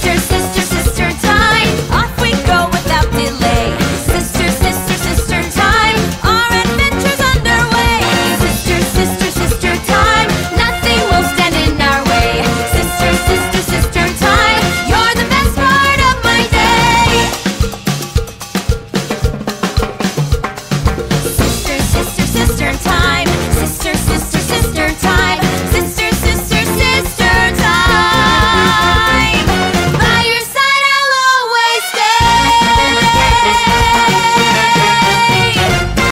sister, sister.